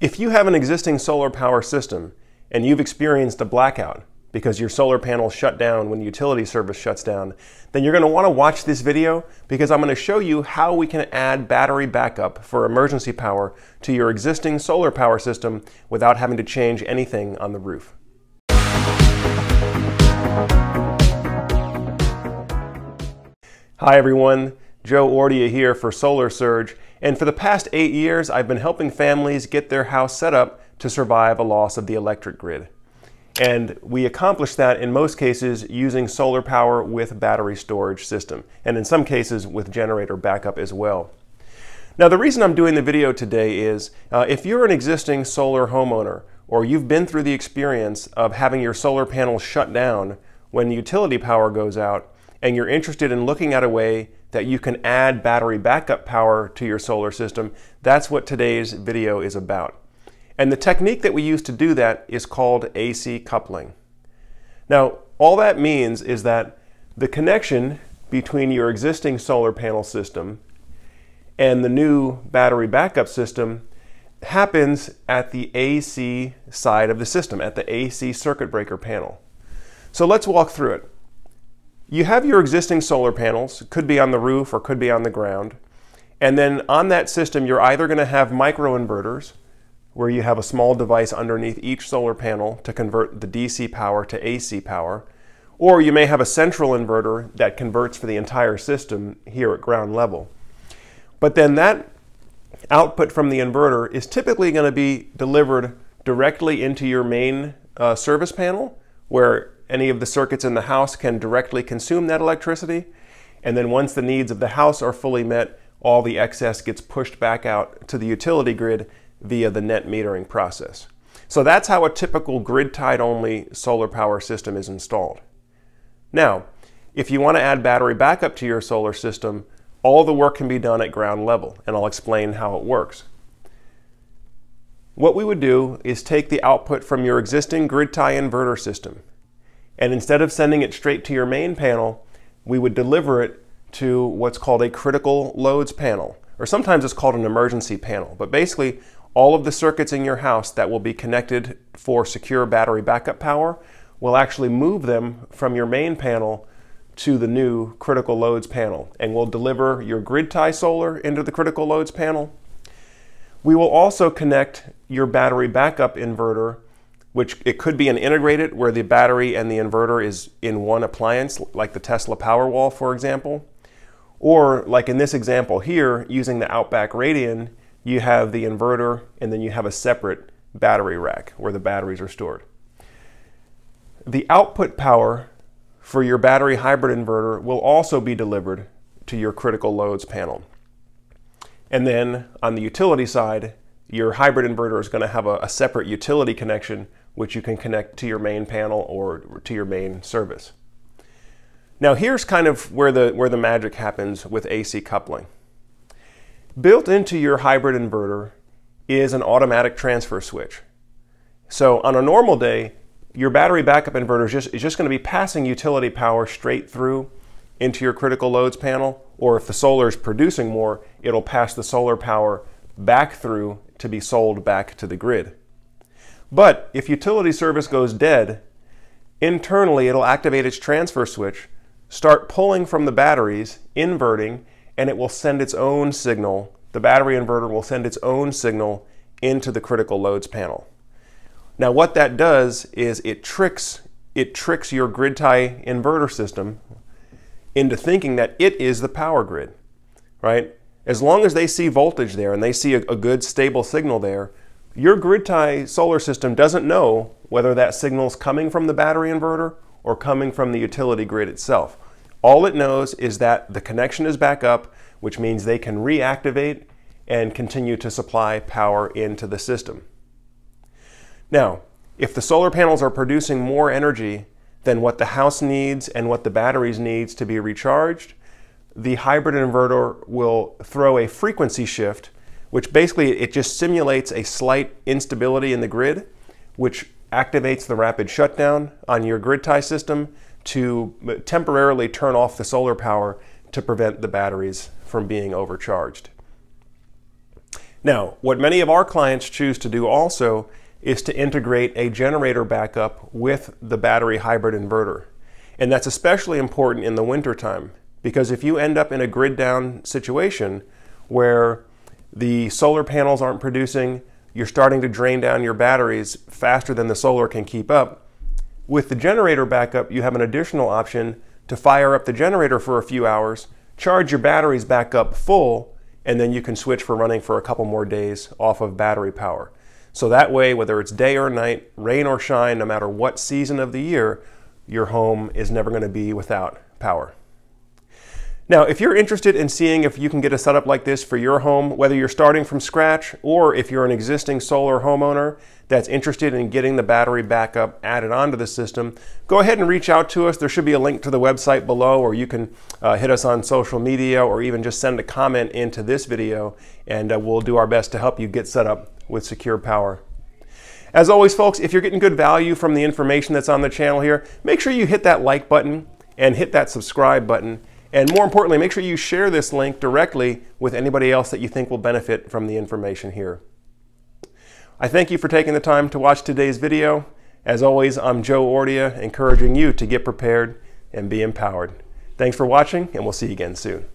If you have an existing solar power system and you've experienced a blackout because your solar panel shut down when utility service shuts down, then you're going to want to watch this video because I'm going to show you how we can add battery backup for emergency power to your existing solar power system without having to change anything on the roof. Hi everyone, Joe Ordia here for Solar Surge and for the past eight years, I've been helping families get their house set up to survive a loss of the electric grid. And we accomplish that in most cases using solar power with battery storage system, and in some cases with generator backup as well. Now the reason I'm doing the video today is uh, if you're an existing solar homeowner or you've been through the experience of having your solar panels shut down when utility power goes out and you're interested in looking at a way that you can add battery backup power to your solar system, that's what today's video is about. And the technique that we use to do that is called AC coupling. Now, all that means is that the connection between your existing solar panel system and the new battery backup system happens at the AC side of the system, at the AC circuit breaker panel. So let's walk through it. You have your existing solar panels, could be on the roof or could be on the ground. And then on that system, you're either going to have microinverters, where you have a small device underneath each solar panel to convert the DC power to AC power, or you may have a central inverter that converts for the entire system here at ground level. But then that output from the inverter is typically going to be delivered directly into your main uh, service panel, where any of the circuits in the house can directly consume that electricity. And then once the needs of the house are fully met, all the excess gets pushed back out to the utility grid via the net metering process. So that's how a typical grid-tied only solar power system is installed. Now, if you want to add battery backup to your solar system, all the work can be done at ground level, and I'll explain how it works. What we would do is take the output from your existing grid tie inverter system and instead of sending it straight to your main panel, we would deliver it to what's called a critical loads panel, or sometimes it's called an emergency panel. But basically, all of the circuits in your house that will be connected for secure battery backup power will actually move them from your main panel to the new critical loads panel and will deliver your grid tie solar into the critical loads panel. We will also connect your battery backup inverter which it could be an integrated where the battery and the inverter is in one appliance, like the Tesla Powerwall, for example. Or like in this example here, using the Outback Radian, you have the inverter and then you have a separate battery rack where the batteries are stored. The output power for your battery hybrid inverter will also be delivered to your critical loads panel. And then on the utility side, your hybrid inverter is going to have a, a separate utility connection which you can connect to your main panel or to your main service. Now here's kind of where the, where the magic happens with AC coupling. Built into your hybrid inverter is an automatic transfer switch. So on a normal day, your battery backup inverter is just, is just going to be passing utility power straight through into your critical loads panel, or if the solar is producing more, it'll pass the solar power back through to be sold back to the grid. But if utility service goes dead, internally it'll activate its transfer switch, start pulling from the batteries, inverting, and it will send its own signal. The battery inverter will send its own signal into the critical loads panel. Now what that does is it tricks it tricks your grid tie inverter system into thinking that it is the power grid, right? As long as they see voltage there and they see a, a good stable signal there, your grid tie solar system doesn't know whether that signal is coming from the battery inverter or coming from the utility grid itself. All it knows is that the connection is back up, which means they can reactivate and continue to supply power into the system. Now, if the solar panels are producing more energy than what the house needs and what the batteries needs to be recharged, the hybrid inverter will throw a frequency shift which basically it just simulates a slight instability in the grid, which activates the rapid shutdown on your grid tie system to temporarily turn off the solar power to prevent the batteries from being overcharged. Now, what many of our clients choose to do also is to integrate a generator backup with the battery hybrid inverter. And that's especially important in the wintertime because if you end up in a grid down situation where the solar panels aren't producing, you're starting to drain down your batteries faster than the solar can keep up. With the generator backup, you have an additional option to fire up the generator for a few hours, charge your batteries back up full, and then you can switch for running for a couple more days off of battery power. So that way, whether it's day or night, rain or shine, no matter what season of the year, your home is never going to be without power. Now, if you're interested in seeing if you can get a setup like this for your home, whether you're starting from scratch or if you're an existing solar homeowner that's interested in getting the battery backup added onto the system, go ahead and reach out to us. There should be a link to the website below, or you can uh, hit us on social media or even just send a comment into this video, and uh, we'll do our best to help you get set up with secure power. As always, folks, if you're getting good value from the information that's on the channel here, make sure you hit that like button and hit that subscribe button. And more importantly, make sure you share this link directly with anybody else that you think will benefit from the information here. I thank you for taking the time to watch today's video. As always, I'm Joe Ordia, encouraging you to get prepared and be empowered. Thanks for watching, and we'll see you again soon.